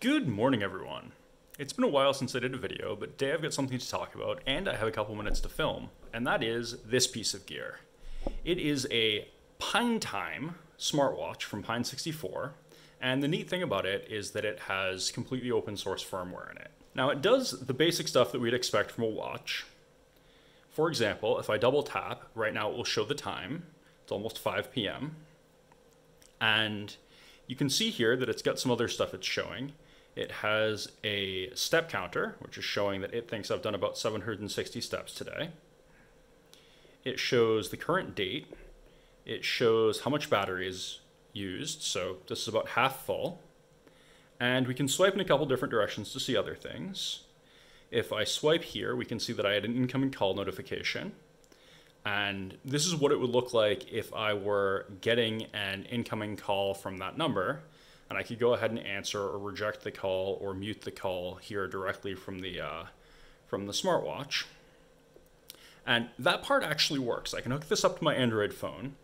Good morning, everyone. It's been a while since I did a video, but today I've got something to talk about, and I have a couple minutes to film, and that is this piece of gear. It is a PineTime smartwatch from Pine64, and the neat thing about it is that it has completely open source firmware in it. Now, it does the basic stuff that we'd expect from a watch. For example, if I double tap, right now it will show the time. It's almost 5 p.m. And you can see here that it's got some other stuff it's showing. It has a step counter, which is showing that it thinks I've done about 760 steps today. It shows the current date. It shows how much battery is used, so this is about half full. And we can swipe in a couple different directions to see other things. If I swipe here, we can see that I had an incoming call notification. And this is what it would look like if I were getting an incoming call from that number and I could go ahead and answer or reject the call or mute the call here directly from the uh, from the smartwatch. And that part actually works. I can hook this up to my Android phone,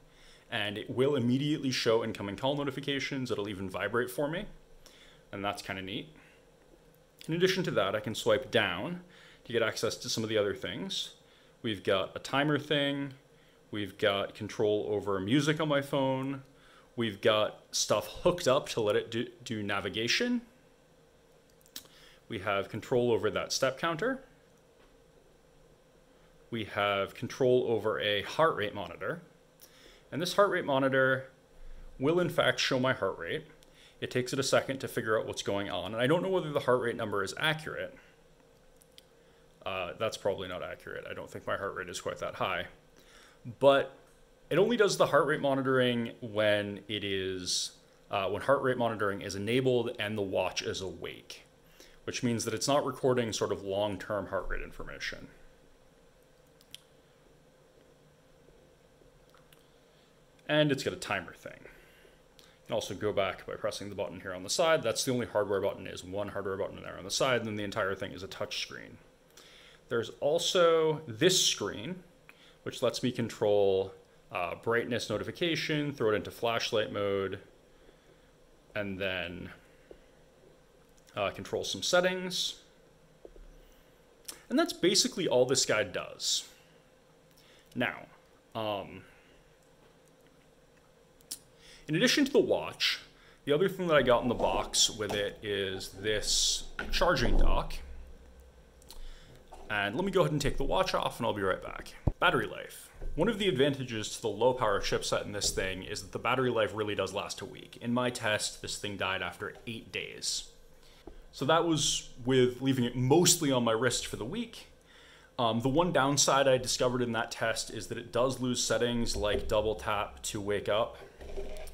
and it will immediately show incoming call notifications. It'll even vibrate for me, and that's kind of neat. In addition to that, I can swipe down to get access to some of the other things. We've got a timer thing. We've got control over music on my phone. We've got stuff hooked up to let it do, do navigation. We have control over that step counter. We have control over a heart rate monitor. And this heart rate monitor will in fact show my heart rate. It takes it a second to figure out what's going on. And I don't know whether the heart rate number is accurate. Uh, that's probably not accurate. I don't think my heart rate is quite that high. But it only does the heart rate monitoring when it is uh, when heart rate monitoring is enabled and the watch is awake, which means that it's not recording sort of long-term heart rate information. And it's got a timer thing. You can also go back by pressing the button here on the side. That's the only hardware button is one hardware button there on the side, and then the entire thing is a touch screen. There's also this screen, which lets me control uh, brightness notification, throw it into flashlight mode, and then uh, control some settings. And that's basically all this guy does. Now, um, in addition to the watch, the other thing that I got in the box with it is this charging dock. And let me go ahead and take the watch off and I'll be right back. Battery life. One of the advantages to the low power chipset in this thing is that the battery life really does last a week. In my test, this thing died after eight days. So that was with leaving it mostly on my wrist for the week. Um, the one downside I discovered in that test is that it does lose settings like double tap to wake up. It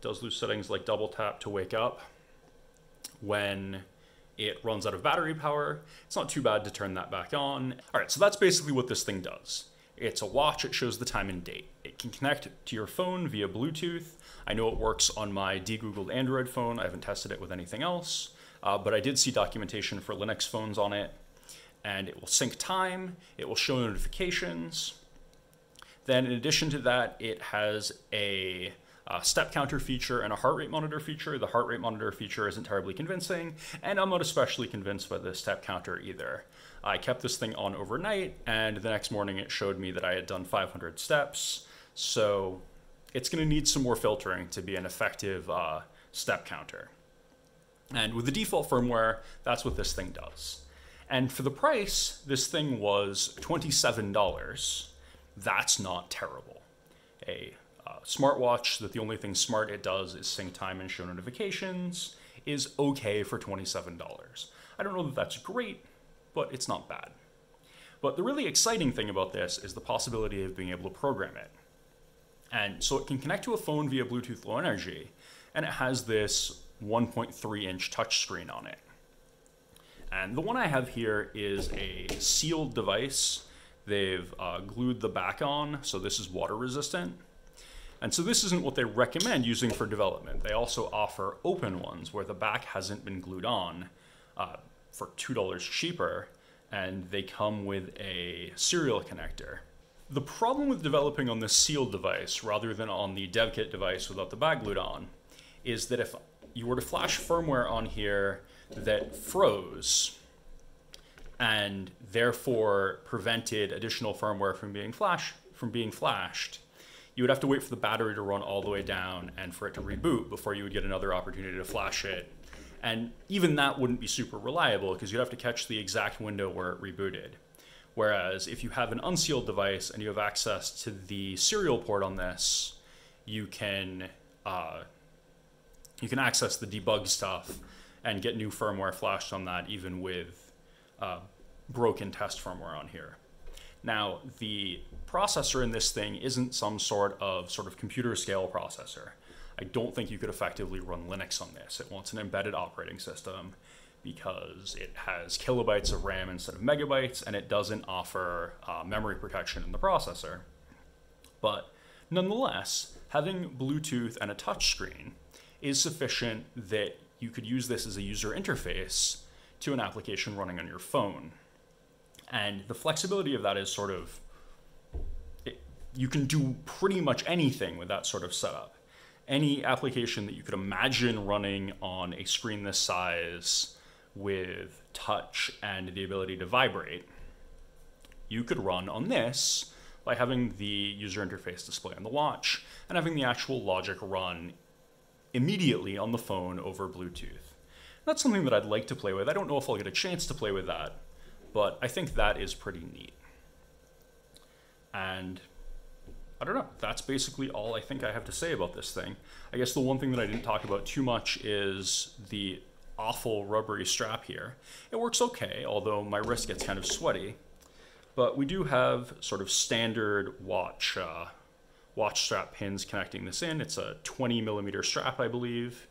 does lose settings like double tap to wake up when it runs out of battery power. It's not too bad to turn that back on. All right, so that's basically what this thing does. It's a watch, it shows the time and date. It can connect to your phone via Bluetooth. I know it works on my de-Googled Android phone. I haven't tested it with anything else, uh, but I did see documentation for Linux phones on it. And it will sync time, it will show notifications. Then in addition to that, it has a a step counter feature and a heart rate monitor feature. The heart rate monitor feature isn't terribly convincing, and I'm not especially convinced by the step counter either. I kept this thing on overnight, and the next morning it showed me that I had done 500 steps. So it's going to need some more filtering to be an effective uh, step counter. And with the default firmware, that's what this thing does. And for the price, this thing was $27. That's not terrible. A uh, smartwatch that the only thing smart it does is sync time and show notifications is okay for $27. I don't know that that's great, but it's not bad. But the really exciting thing about this is the possibility of being able to program it. And so it can connect to a phone via Bluetooth Low Energy, and it has this 1.3 inch touchscreen on it. And the one I have here is a sealed device. They've uh, glued the back on, so this is water resistant. And so this isn't what they recommend using for development. They also offer open ones where the back hasn't been glued on uh, for $2 cheaper, and they come with a serial connector. The problem with developing on this sealed device rather than on the DevKit device without the back glued on is that if you were to flash firmware on here that froze and therefore prevented additional firmware from being flash from being flashed, you would have to wait for the battery to run all the way down and for it to reboot before you would get another opportunity to flash it. And even that wouldn't be super reliable because you'd have to catch the exact window where it rebooted. Whereas if you have an unsealed device and you have access to the serial port on this, you can uh, you can access the debug stuff and get new firmware flashed on that, even with uh, broken test firmware on here. Now, the processor in this thing isn't some sort of sort of computer scale processor. I don't think you could effectively run Linux on this. It wants an embedded operating system because it has kilobytes of RAM instead of megabytes, and it doesn't offer uh, memory protection in the processor. But nonetheless, having Bluetooth and a touchscreen is sufficient that you could use this as a user interface to an application running on your phone. And the flexibility of that is sort of, it, you can do pretty much anything with that sort of setup. Any application that you could imagine running on a screen this size with touch and the ability to vibrate, you could run on this by having the user interface display on the watch and having the actual logic run immediately on the phone over Bluetooth. That's something that I'd like to play with. I don't know if I'll get a chance to play with that, but I think that is pretty neat. And I don't know. That's basically all I think I have to say about this thing. I guess the one thing that I didn't talk about too much is the awful rubbery strap here. It works okay, although my wrist gets kind of sweaty. But we do have sort of standard watch uh, watch strap pins connecting this in. It's a 20 millimeter strap, I believe.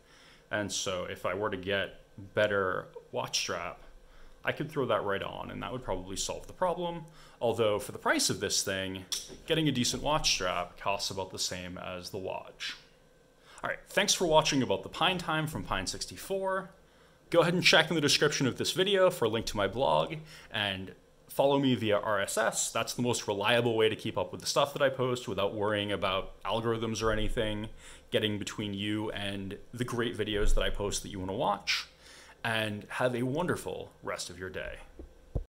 And so if I were to get better watch strap, I could throw that right on and that would probably solve the problem. Although for the price of this thing, getting a decent watch strap costs about the same as the watch. All right, thanks for watching about the PineTime from Pine64. Go ahead and check in the description of this video for a link to my blog and follow me via RSS. That's the most reliable way to keep up with the stuff that I post without worrying about algorithms or anything getting between you and the great videos that I post that you want to watch. And have a wonderful rest of your day.